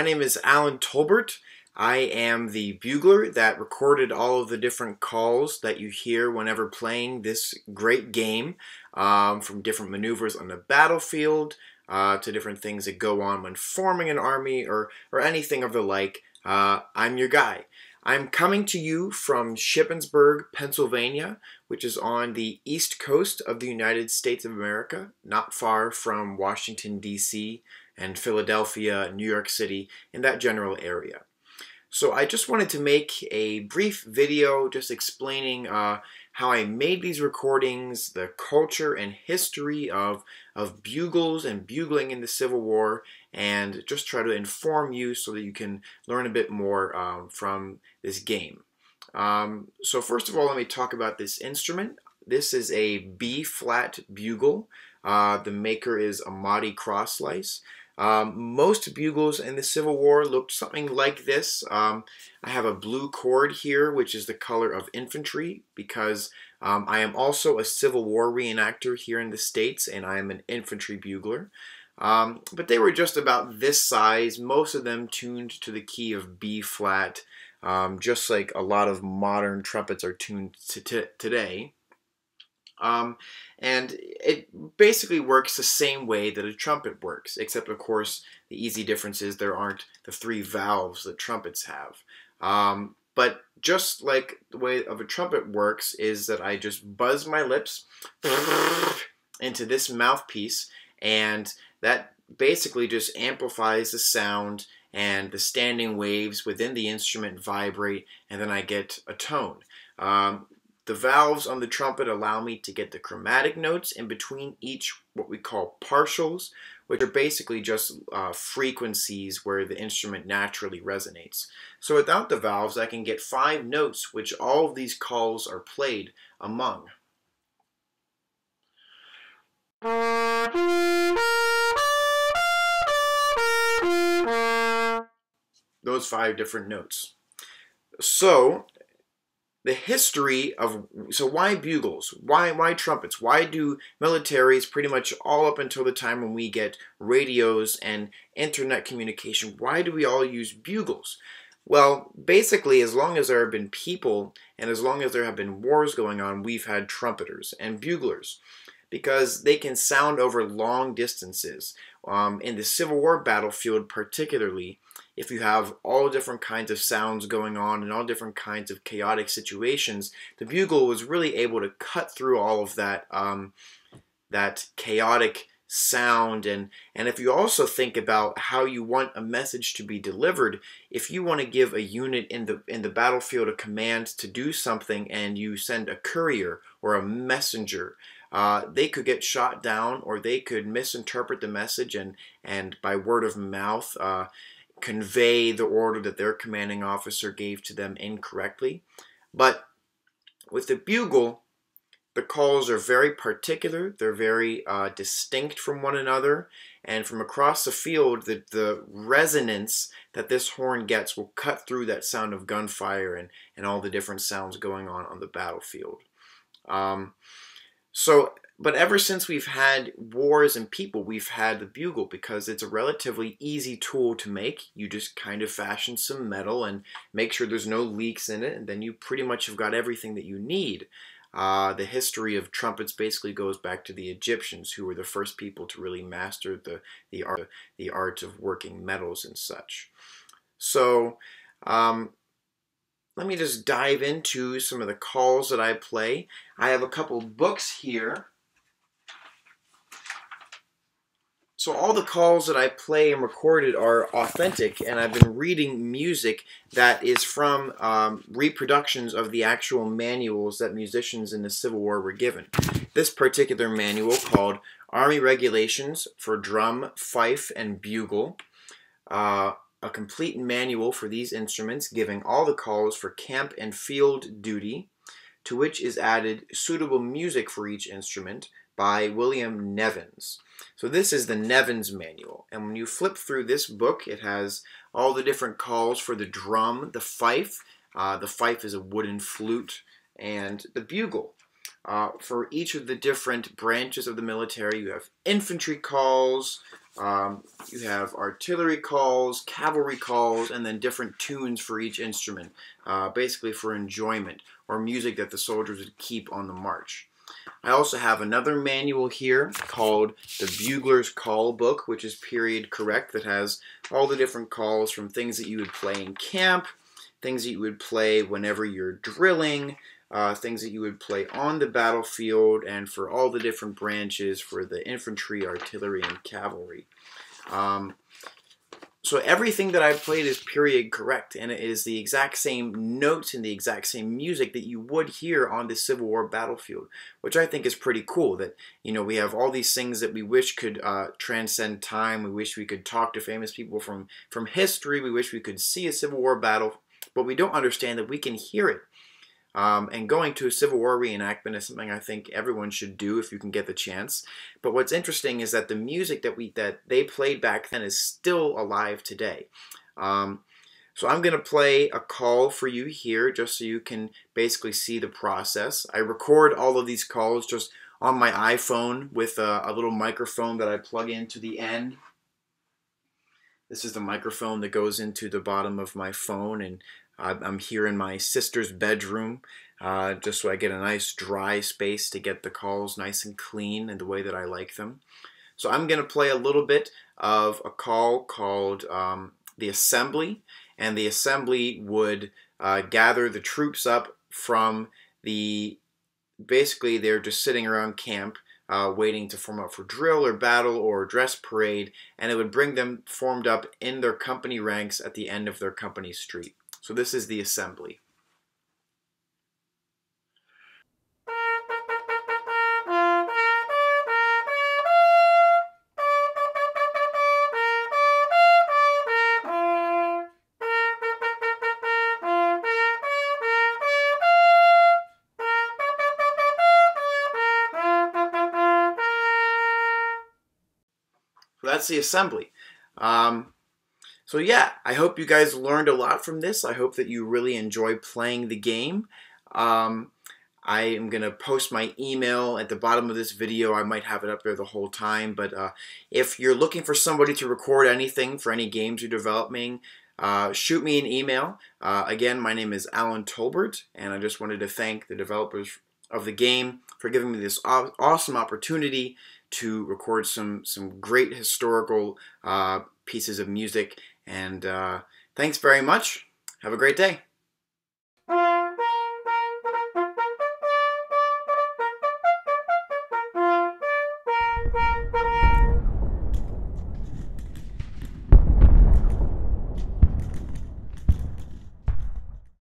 my name is Alan Tolbert. I am the bugler that recorded all of the different calls that you hear whenever playing this great game um, from different maneuvers on the battlefield uh, to different things that go on when forming an army or, or anything of the like. Uh, I'm your guy. I'm coming to you from Shippensburg, Pennsylvania, which is on the east coast of the United States of America, not far from Washington, D.C., and Philadelphia, New York City, in that general area. So I just wanted to make a brief video just explaining uh, how I made these recordings, the culture and history of, of bugles and bugling in the Civil War, and just try to inform you so that you can learn a bit more um, from this game. Um, so first of all, let me talk about this instrument. This is a B-flat bugle. Uh, the maker is Amati Kraslice. Um, most bugles in the Civil War looked something like this. Um, I have a blue cord here, which is the color of infantry, because um, I am also a Civil War reenactor here in the States, and I am an infantry bugler. Um, but they were just about this size, most of them tuned to the key of B flat, um, just like a lot of modern trumpets are tuned to today. Um, and it basically works the same way that a trumpet works, except of course the easy difference is there aren't the three valves that trumpets have. Um, but just like the way of a trumpet works is that I just buzz my lips into this mouthpiece and that basically just amplifies the sound and the standing waves within the instrument vibrate and then I get a tone. Um, the valves on the trumpet allow me to get the chromatic notes in between each what we call partials, which are basically just uh, frequencies where the instrument naturally resonates. So without the valves, I can get five notes which all of these calls are played among. Those five different notes. So the history of so why bugles? Why why trumpets? Why do militaries pretty much all up until the time when we get radios and internet communication why do we all use bugles? Well basically as long as there have been people and as long as there have been wars going on we've had trumpeters and buglers because they can sound over long distances um, in the civil war battlefield particularly if you have all different kinds of sounds going on and all different kinds of chaotic situations, the bugle was really able to cut through all of that um, that chaotic sound. And and if you also think about how you want a message to be delivered if you want to give a unit in the in the battlefield a command to do something and you send a courier or a messenger uh, they could get shot down or they could misinterpret the message and and by word of mouth uh, convey the order that their commanding officer gave to them incorrectly. But with the bugle, the calls are very particular, they're very uh, distinct from one another, and from across the field, the, the resonance that this horn gets will cut through that sound of gunfire and, and all the different sounds going on on the battlefield. Um, so but ever since we've had wars and people, we've had the bugle because it's a relatively easy tool to make. You just kind of fashion some metal and make sure there's no leaks in it, and then you pretty much have got everything that you need. Uh, the history of trumpets basically goes back to the Egyptians, who were the first people to really master the, the, art, the art of working metals and such. So, um, let me just dive into some of the calls that I play. I have a couple books here So all the calls that I play and recorded are authentic, and I've been reading music that is from um, reproductions of the actual manuals that musicians in the Civil War were given. This particular manual, called Army Regulations for Drum, Fife, and Bugle, uh, a complete manual for these instruments giving all the calls for camp and field duty, to which is added suitable music for each instrument, by William Nevins. So this is the Nevins Manual. And when you flip through this book, it has all the different calls for the drum, the fife. Uh, the fife is a wooden flute. And the bugle. uh, for each of the different branches of the military. You have infantry calls, um, you have artillery calls, cavalry calls, and then different tunes for each instrument, uh, basically for enjoyment or music that the soldiers would keep on the march. I also have another manual here called the Bugler's Call Book, which is period correct, that has all the different calls from things that you would play in camp, things that you would play whenever you're drilling, uh, things that you would play on the battlefield, and for all the different branches for the infantry, artillery, and cavalry. Um, so everything that I've played is period correct, and it is the exact same notes and the exact same music that you would hear on the Civil War battlefield, which I think is pretty cool. That you know we have all these things that we wish could uh, transcend time. We wish we could talk to famous people from from history. We wish we could see a Civil War battle, but we don't understand that we can hear it um, and going to a Civil War reenactment is something I think everyone should do if you can get the chance. But what's interesting is that the music that we that they played back then is still alive today. Um, so I'm going to play a call for you here just so you can basically see the process. I record all of these calls just on my iPhone with a, a little microphone that I plug into the end. This is the microphone that goes into the bottom of my phone and I'm here in my sister's bedroom uh, just so I get a nice dry space to get the calls nice and clean and the way that I like them. So I'm going to play a little bit of a call called um, the assembly and the assembly would uh, gather the troops up from the basically they're just sitting around camp uh, waiting to form up for drill or battle or dress parade and it would bring them formed up in their company ranks at the end of their company street. So this is the assembly. So that's the assembly. Um, so yeah, I hope you guys learned a lot from this. I hope that you really enjoy playing the game. Um, I am going to post my email at the bottom of this video. I might have it up there the whole time. But uh, if you're looking for somebody to record anything for any games you're developing, uh, shoot me an email. Uh, again, my name is Alan Tolbert, and I just wanted to thank the developers of the game for giving me this aw awesome opportunity to record some, some great historical uh, pieces of music and uh, thanks very much. Have a great day.